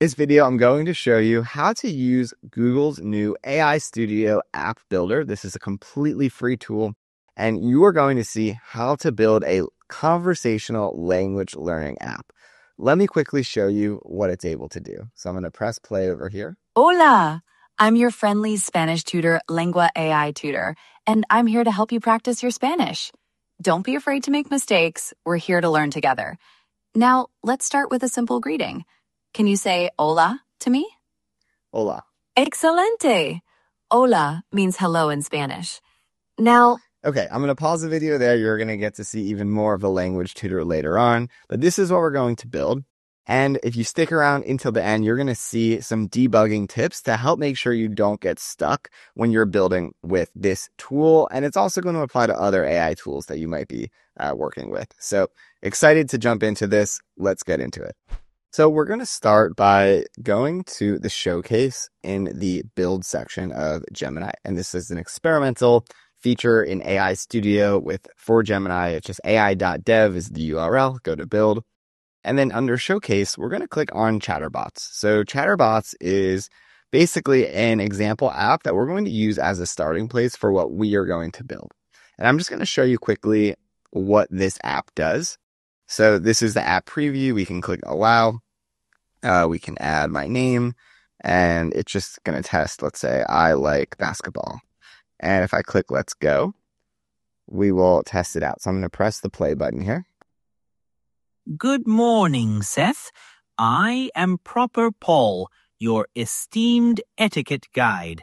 this video, I'm going to show you how to use Google's new AI Studio app builder. This is a completely free tool, and you are going to see how to build a conversational language learning app. Let me quickly show you what it's able to do. So I'm going to press play over here. Hola! I'm your friendly Spanish tutor, Lengua AI tutor, and I'm here to help you practice your Spanish. Don't be afraid to make mistakes. We're here to learn together. Now, let's start with a simple greeting. Can you say hola to me? Hola. Excelente! Hola means hello in Spanish. Now, Okay, I'm going to pause the video there. You're going to get to see even more of the language tutor later on, but this is what we're going to build. And if you stick around until the end, you're going to see some debugging tips to help make sure you don't get stuck when you're building with this tool. And it's also going to apply to other AI tools that you might be uh, working with. So excited to jump into this. Let's get into it. So we're going to start by going to the showcase in the build section of Gemini. And this is an experimental feature in AI Studio with for Gemini. It's just ai.dev is the URL. Go to build. And then under showcase, we're going to click on Chatterbots. So Chatterbots is basically an example app that we're going to use as a starting place for what we are going to build. And I'm just going to show you quickly what this app does. So this is the app preview. We can click allow. Uh, we can add my name and it's just going to test, let's say I like basketball. And if I click let's go, we will test it out. So I'm going to press the play button here. Good morning, Seth. I am Proper Paul, your esteemed etiquette guide.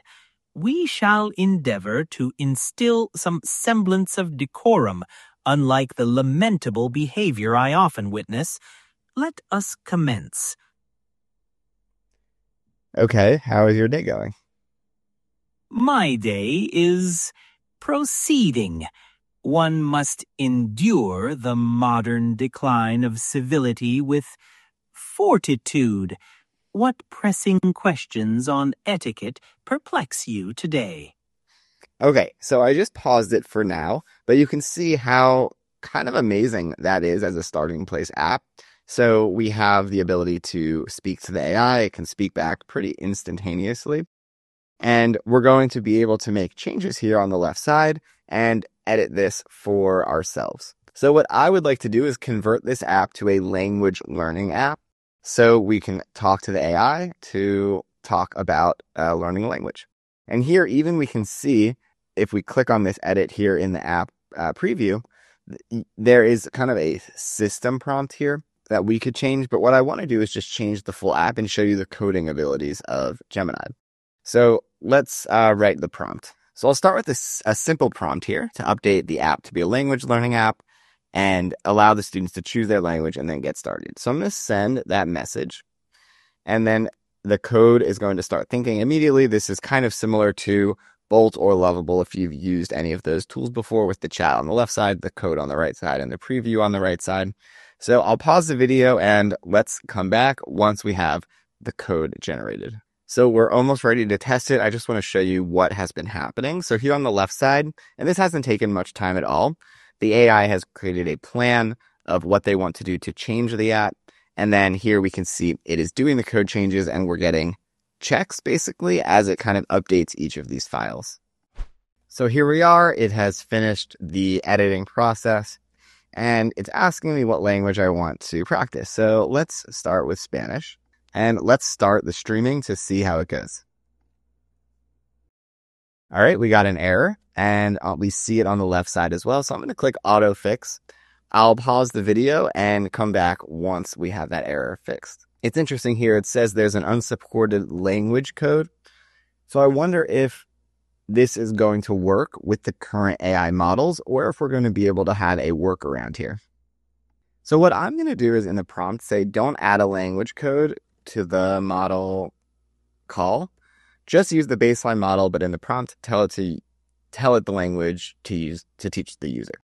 We shall endeavor to instill some semblance of decorum, unlike the lamentable behavior I often witness. Let us commence. Okay, how is your day going? My day is proceeding. One must endure the modern decline of civility with fortitude. What pressing questions on etiquette perplex you today? Okay, so I just paused it for now, but you can see how kind of amazing that is as a starting place app. So we have the ability to speak to the AI. It can speak back pretty instantaneously. And we're going to be able to make changes here on the left side and edit this for ourselves. So what I would like to do is convert this app to a language learning app so we can talk to the AI to talk about uh, learning a language. And here, even we can see if we click on this edit here in the app uh, preview, there is kind of a system prompt here that we could change. But what I want to do is just change the full app and show you the coding abilities of Gemini. So let's uh, write the prompt. So I'll start with a simple prompt here to update the app to be a language learning app and allow the students to choose their language and then get started. So I'm going to send that message and then the code is going to start thinking immediately. This is kind of similar to Bolt or Lovable if you've used any of those tools before with the chat on the left side, the code on the right side, and the preview on the right side. So I'll pause the video and let's come back once we have the code generated. So we're almost ready to test it. I just want to show you what has been happening. So here on the left side, and this hasn't taken much time at all, the AI has created a plan of what they want to do to change the app. And then here we can see it is doing the code changes and we're getting checks basically as it kind of updates each of these files. So here we are. It has finished the editing process and it's asking me what language I want to practice. So let's start with Spanish. And let's start the streaming to see how it goes. All right, we got an error and uh, we see it on the left side as well. So I'm going to click auto fix. I'll pause the video and come back once we have that error fixed. It's interesting here. It says there's an unsupported language code. So I wonder if this is going to work with the current AI models or if we're going to be able to have a workaround here. So what I'm going to do is in the prompt say, don't add a language code to the model call. Just use the baseline model, but in the prompt, tell it to tell it the language to use to teach the user.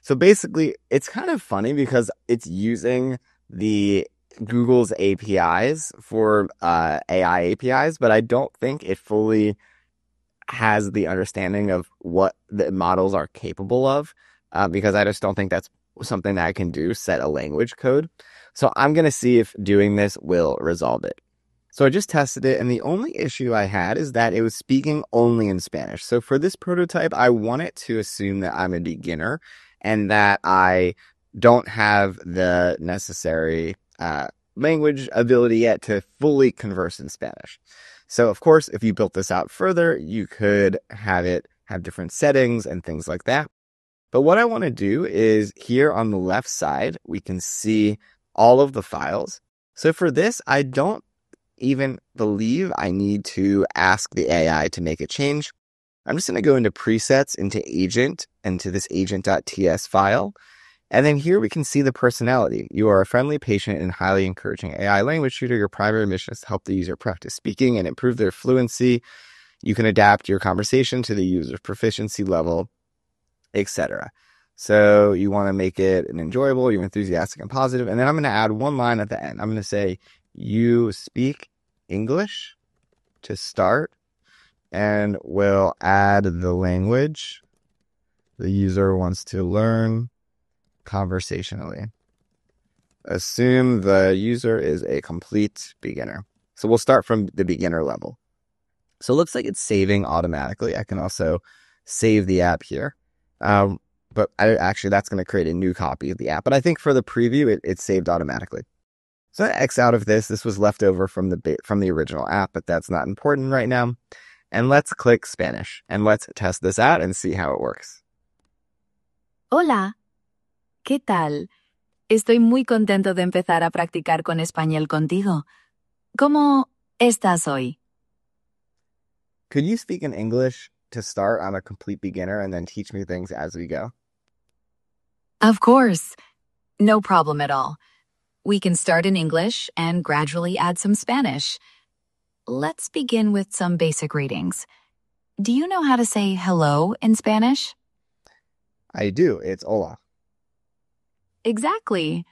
So basically, it's kind of funny because it's using the Google's APIs for uh, AI APIs, but I don't think it fully has the understanding of what the models are capable of uh, because I just don't think that's something that I can do, set a language code. So I'm going to see if doing this will resolve it. So I just tested it, and the only issue I had is that it was speaking only in Spanish. So for this prototype, I want it to assume that I'm a beginner and that I don't have the necessary uh, language ability yet to fully converse in Spanish. So of course, if you built this out further, you could have it have different settings and things like that. But what I want to do is here on the left side, we can see all of the files. So for this, I don't even believe I need to ask the AI to make a change. I'm just going to go into presets, into agent, into this agent.ts file. And then here we can see the personality. You are a friendly, patient, and highly encouraging AI language tutor. Your primary mission is to help the user practice speaking and improve their fluency. You can adapt your conversation to the user's proficiency level, etc. So you want to make it an enjoyable, you're enthusiastic and positive. And then I'm going to add one line at the end. I'm going to say, you speak English to start and we'll add the language the user wants to learn conversationally. Assume the user is a complete beginner. So we'll start from the beginner level. So it looks like it's saving automatically. I can also save the app here. Um, but I, actually, that's going to create a new copy of the app. But I think for the preview, it, it's saved automatically. So X out of this. This was left over from the from the original app, but that's not important right now. And let's click Spanish and let's test this out and see how it works. Hola. ¿Qué tal? Estoy muy contento de empezar a practicar con español contigo. ¿Cómo estás hoy? Could you speak in English to start? I'm a complete beginner and then teach me things as we go. Of course. No problem at all. We can start in English and gradually add some Spanish. Let's begin with some basic readings. Do you know how to say hello in Spanish? I do. It's hola. Exactly.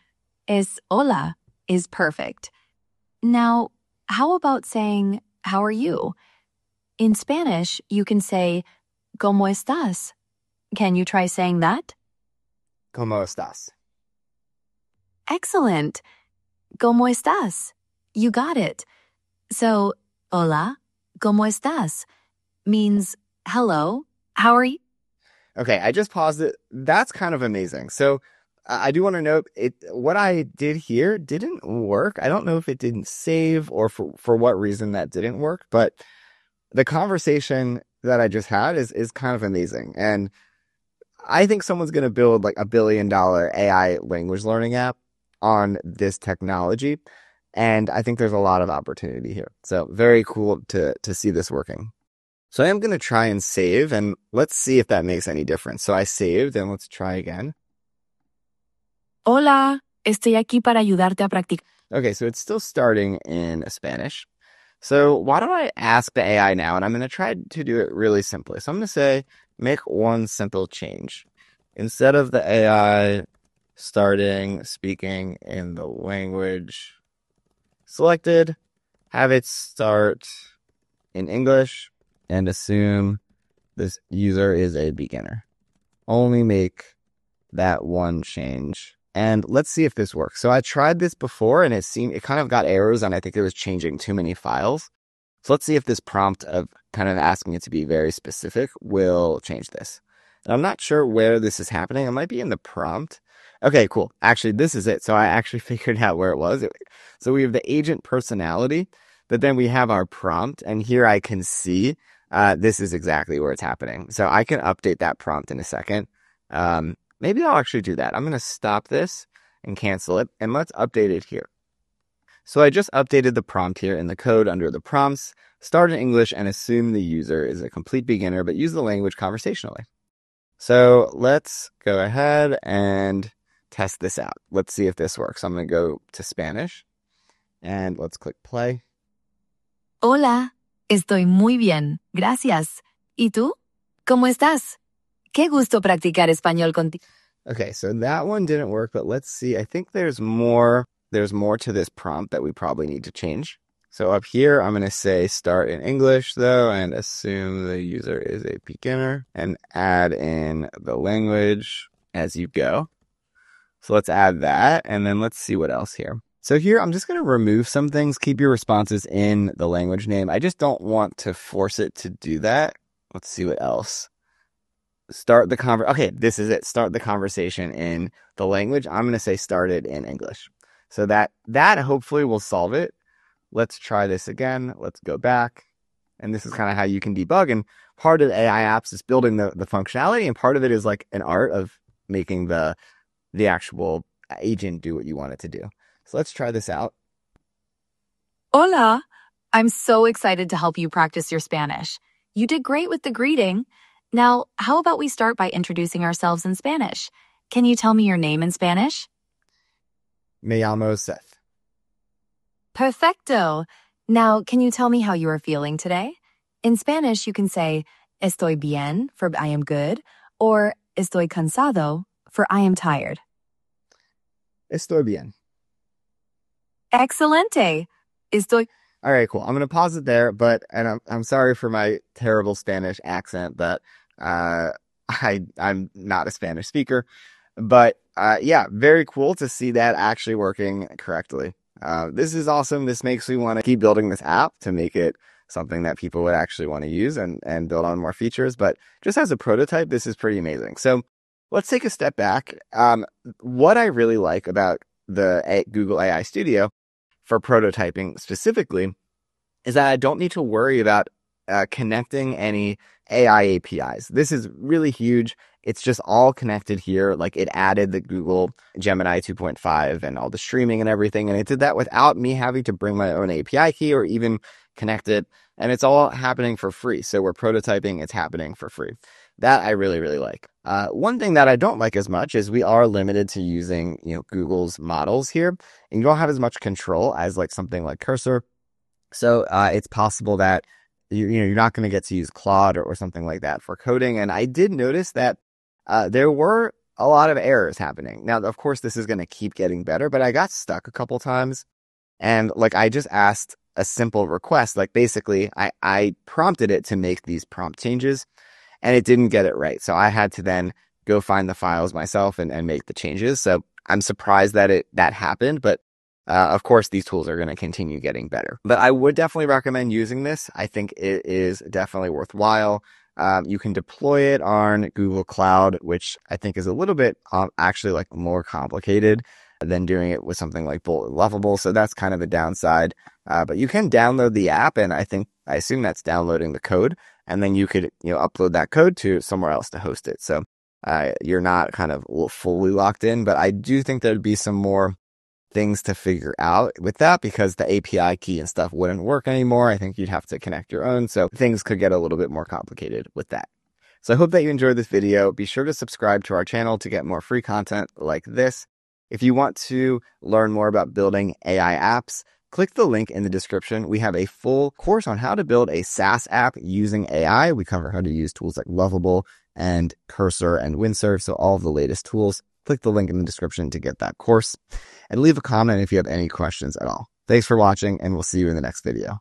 Es hola is perfect. Now, how about saying, how are you? In Spanish, you can say, ¿Cómo estás? Can you try saying that? ¿Cómo estás? Excellent. ¿Cómo estás? You got it. So, hola, ¿cómo estás? means hello, how are you? Okay, I just paused it. That's kind of amazing. So, I do want to note it. What I did here didn't work. I don't know if it didn't save or for for what reason that didn't work, but the conversation that I just had is is kind of amazing. And I think someone's going to build like a billion dollar AI language learning app on this technology. And I think there's a lot of opportunity here. So very cool to, to see this working. So I am going to try and save and let's see if that makes any difference. So I saved and let's try again. Hola, estoy aquí para ayudarte a practicar. Okay, so it's still starting in Spanish. So why don't I ask the AI now? And I'm going to try to do it really simply. So I'm going to say, make one simple change. Instead of the AI starting speaking in the language selected, have it start in English and assume this user is a beginner. Only make that one change. And let's see if this works. So I tried this before and it seemed, it kind of got errors and I think it was changing too many files. So let's see if this prompt of kind of asking it to be very specific will change this. And I'm not sure where this is happening. It might be in the prompt. Okay, cool. Actually, this is it. So I actually figured out where it was. So we have the agent personality, but then we have our prompt. And here I can see uh, this is exactly where it's happening. So I can update that prompt in a second. Um, maybe I'll actually do that. I'm going to stop this and cancel it. And let's update it here. So I just updated the prompt here in the code under the prompts, start in English and assume the user is a complete beginner, but use the language conversationally. So let's go ahead and test this out. Let's see if this works. I'm going to go to Spanish and let's click play. Hola, estoy muy bien, gracias. ¿Y tú? ¿Cómo estás? Qué gusto practicar español contigo. Okay, so that one didn't work, but let's see. I think there's more there's more to this prompt that we probably need to change. So up here, I'm going to say start in English though, and assume the user is a beginner and add in the language as you go. So let's add that. And then let's see what else here. So here, I'm just going to remove some things. Keep your responses in the language name. I just don't want to force it to do that. Let's see what else. Start the conver. Okay, this is it. Start the conversation in the language. I'm going to say start it in English. So that that hopefully will solve it. Let's try this again. Let's go back. And this is kind of how you can debug. And part of AI apps is building the, the functionality, and part of it is like an art of making the the actual agent do what you want it to do. So let's try this out. Hola! I'm so excited to help you practice your Spanish. You did great with the greeting. Now, how about we start by introducing ourselves in Spanish? Can you tell me your name in Spanish? Me llamo Seth. Perfecto. Now, can you tell me how you are feeling today? In Spanish, you can say estoy bien for I am good or estoy cansado for I am tired. Estoy bien. Excelente. Estoy All right, cool. I'm going to pause it there, but, and I'm, I'm sorry for my terrible Spanish accent, but, uh, I, I'm not a Spanish speaker, but, uh, yeah, very cool to see that actually working correctly. Uh, this is awesome. This makes me want to keep building this app to make it something that people would actually want to use and, and build on more features. But just as a prototype, this is pretty amazing. So let's take a step back. Um, what I really like about the a- Google AI Studio for prototyping specifically is that I don't need to worry about uh, connecting any AI APIs. This is really huge. It's just all connected here. Like it added the Google Gemini 2.5 and all the streaming and everything. And it did that without me having to bring my own API key or even connect it. And it's all happening for free. So we're prototyping, it's happening for free. That I really, really like. Uh, one thing that I don't like as much is we are limited to using, you know, Google's models here, and you don't have as much control as like something like Cursor. So uh, it's possible that you, you know you're not going to get to use Claude or, or, something like that for coding. And I did notice that uh, there were a lot of errors happening. Now, of course, this is going to keep getting better, but I got stuck a couple times, and like I just asked a simple request, like basically I I prompted it to make these prompt changes and it didn't get it right. So I had to then go find the files myself and, and make the changes. So I'm surprised that it that happened, but uh, of course these tools are going to continue getting better. But I would definitely recommend using this. I think it is definitely worthwhile. Um, you can deploy it on Google Cloud, which I think is a little bit um, actually like more complicated than doing it with something like Bolt Lovable. So that's kind of a downside. Uh, but you can download the app, and I think I assume that's downloading the code and then you could you know upload that code to somewhere else to host it. So uh, you're not kind of fully locked in, but I do think there'd be some more things to figure out with that because the API key and stuff wouldn't work anymore. I think you'd have to connect your own. So things could get a little bit more complicated with that. So I hope that you enjoyed this video. Be sure to subscribe to our channel to get more free content like this. If you want to learn more about building AI apps, Click the link in the description. We have a full course on how to build a SaaS app using AI. We cover how to use tools like Lovable and Cursor and Windsurf. So all of the latest tools. Click the link in the description to get that course and leave a comment if you have any questions at all. Thanks for watching and we'll see you in the next video.